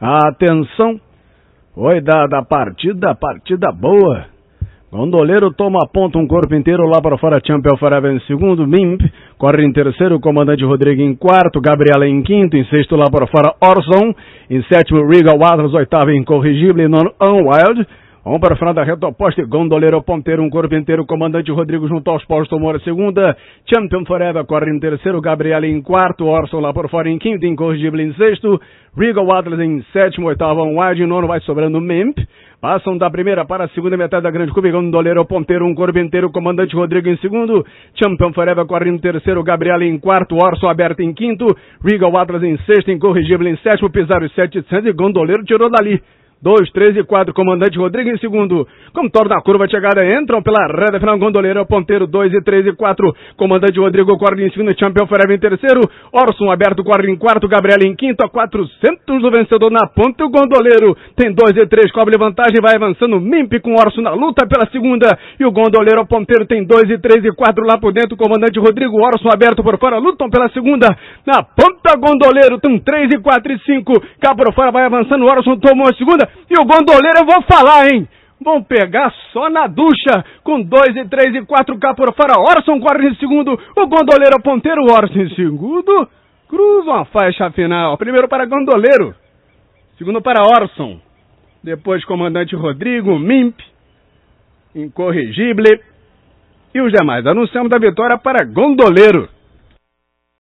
Atenção, foi dada a partida, partida boa. Gondoleiro toma ponto um corpo inteiro lá para fora, Champion Forever em segundo, Mimp, corre em terceiro, Comandante Rodrigo em quarto, Gabriela em quinto, em sexto lá para fora, Orson, em sétimo, Regal Atlas, oitavo, Incorrigível e nono, Unwild, Vamos para o final da reta oposta. Gondoleiro ponteiro, um corpo inteiro. Comandante Rodrigo junto aos postos tomou a segunda. Champion Forever corre em terceiro. Gabriela em quarto. Orson lá por fora em quinto. Incorrigível em sexto. Regal Atlas em sétimo. Oitavo. Um wide. Nono vai sobrando Mimp. Passam da primeira para a segunda metade da grande curva. Gondoleiro ponteiro, um corpo inteiro. Comandante Rodrigo em segundo. Champion Forever corre em terceiro. Gabriela em quarto. Orson aberto em quinto. Regal Atlas em sexto. Incorrigível em sétimo. Pisaram 700 e Gondoleiro tirou dali. 2, 3 e 4, comandante Rodrigo em segundo. Como torna a curva de chegada, entram pela reta final, gondoleiro, ponteiro 2 e 3 e 4. Comandante Rodrigo corre em segundo, Champion Forever em terceiro. Orson aberto corre em quarto, Gabriel em quinto, a 400 do vencedor na ponta. O gondoleiro tem 2 e 3, cobre vantagem, vai avançando. Mimp com Orson na luta pela segunda. E o gondoleiro, ponteiro tem 2 e 3 e 4 lá por dentro. Comandante Rodrigo, Orson aberto por fora, lutam pela segunda. Na ponta, gondoleiro, tem 3 e 4 e 5. Cá por fora vai avançando, Orson tomou a segunda. E o gondoleiro eu vou falar, hein? Vão pegar só na ducha, com dois e três e quatro cá por fora. Orson corre em segundo, o gondoleiro ponteiro, Orson em segundo. Cruzam a faixa final. Primeiro para gondoleiro, segundo para Orson. Depois comandante Rodrigo, Mimp, incorrigível. E os demais. Anunciamos da vitória para gondoleiro.